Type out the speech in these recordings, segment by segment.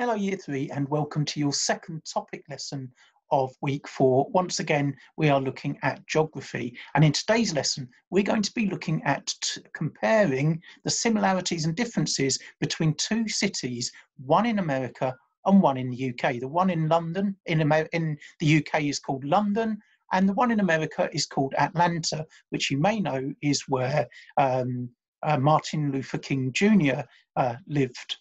Hello Year 3 and welcome to your second topic lesson of week 4. Once again, we are looking at geography and in today's lesson, we're going to be looking at comparing the similarities and differences between two cities, one in America and one in the UK. The one in London, in, Amer in the UK is called London and the one in America is called Atlanta, which you may know is where um, uh, Martin Luther King Jr. Uh, lived.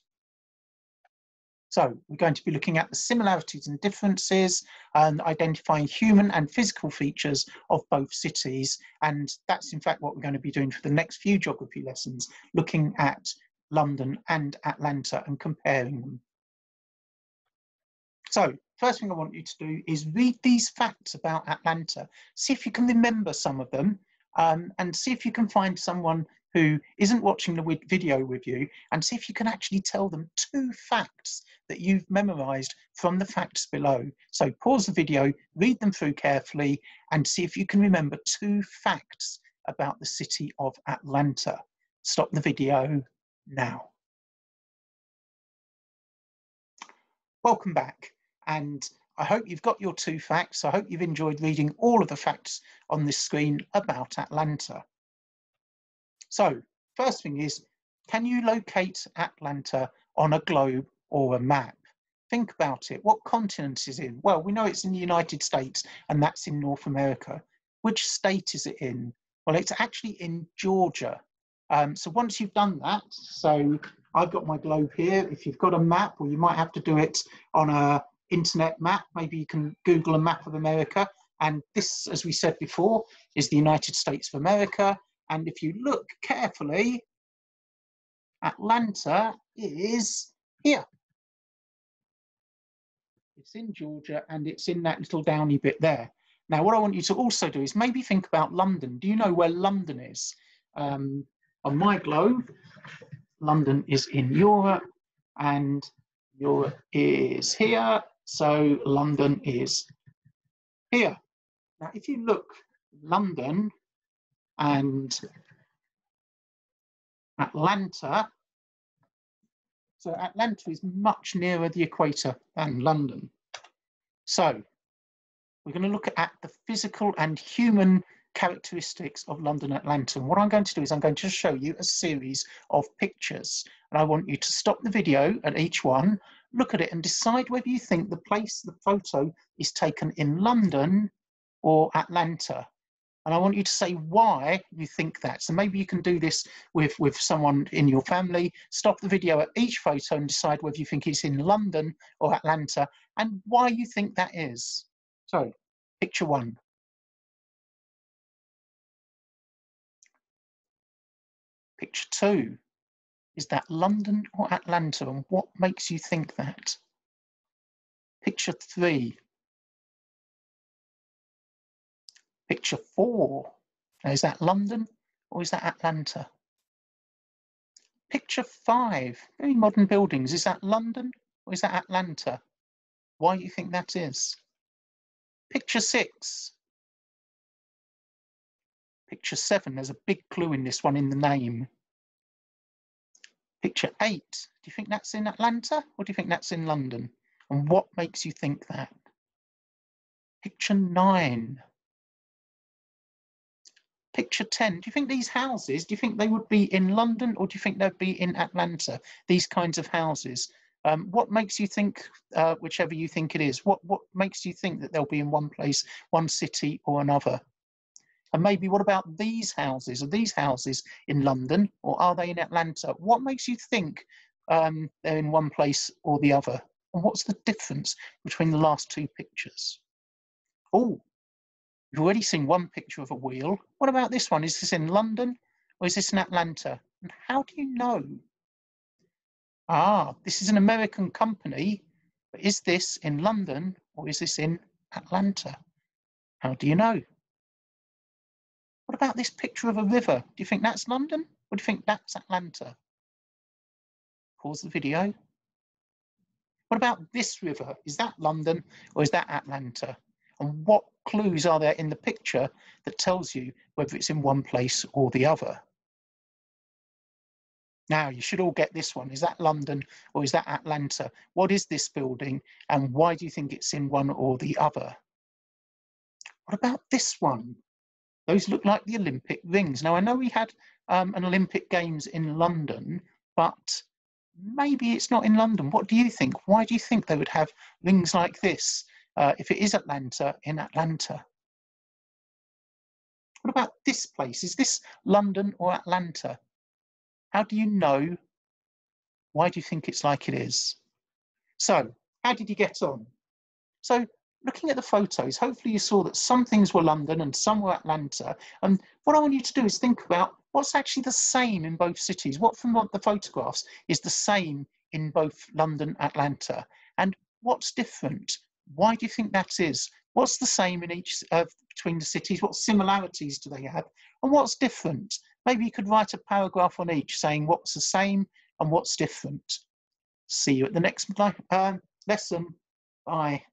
So we're going to be looking at the similarities and differences and identifying human and physical features of both cities. And that's in fact what we're going to be doing for the next few geography lessons, looking at London and Atlanta and comparing them. So first thing I want you to do is read these facts about Atlanta. See if you can remember some of them um, and see if you can find someone who isn't watching the video with you and see if you can actually tell them two facts that you've memorized from the facts below. So pause the video, read them through carefully and see if you can remember two facts about the city of Atlanta. Stop the video now. Welcome back and I hope you've got your two facts. I hope you've enjoyed reading all of the facts on this screen about Atlanta. So first thing is, can you locate Atlanta on a globe or a map? Think about it. What continent is it in? Well, we know it's in the United States and that's in North America. Which state is it in? Well, it's actually in Georgia. Um, so once you've done that, so I've got my globe here. If you've got a map, or you might have to do it on a internet map, maybe you can Google a map of America. And this, as we said before, is the United States of America. And if you look carefully, Atlanta is here. It's in Georgia and it's in that little downy bit there. Now, what I want you to also do is maybe think about London. Do you know where London is? Um, on my globe, London is in Europe and Europe is here. So London is here. Now, if you look, London and Atlanta. So Atlanta is much nearer the equator than London. So we're going to look at the physical and human characteristics of London Atlanta. And what I'm going to do is I'm going to show you a series of pictures. And I want you to stop the video at each one, look at it and decide whether you think the place the photo is taken in London or Atlanta and I want you to say why you think that. So maybe you can do this with, with someone in your family. Stop the video at each photo and decide whether you think it's in London or Atlanta and why you think that is. So, picture one. Picture two. Is that London or Atlanta and what makes you think that? Picture three. Picture four. Now, is that London or is that Atlanta? Picture five, very modern buildings. Is that London or is that Atlanta? Why do you think that is? Picture six. Picture seven, there's a big clue in this one in the name. Picture eight, do you think that's in Atlanta or do you think that's in London? And what makes you think that? Picture nine, picture 10, do you think these houses, do you think they would be in London or do you think they'd be in Atlanta, these kinds of houses? Um, what makes you think, uh, whichever you think it is, what, what makes you think that they'll be in one place, one city or another? And maybe what about these houses? Are these houses in London or are they in Atlanta? What makes you think um, they're in one place or the other? And what's the difference between the last two pictures? Oh, You've already seen one picture of a wheel. What about this one? Is this in London or is this in Atlanta? And how do you know? Ah, this is an American company, but is this in London or is this in Atlanta? How do you know? What about this picture of a river? Do you think that's London or do you think that's Atlanta? Pause the video. What about this river? Is that London or is that Atlanta? And what clues are there in the picture that tells you whether it's in one place or the other? Now, you should all get this one. Is that London or is that Atlanta? What is this building and why do you think it's in one or the other? What about this one? Those look like the Olympic rings. Now, I know we had um, an Olympic Games in London, but maybe it's not in London. What do you think? Why do you think they would have rings like this uh, if it is Atlanta in Atlanta? What about this place? Is this London or Atlanta? How do you know? Why do you think it's like it is? So, how did you get on? So, looking at the photos, hopefully you saw that some things were London and some were Atlanta. And what I want you to do is think about what's actually the same in both cities. What from the photographs is the same in both London, Atlanta, and what's different? Why do you think that is? What's the same in each uh, between the cities? What similarities do they have? And what's different? Maybe you could write a paragraph on each saying what's the same and what's different. See you at the next uh, lesson. Bye.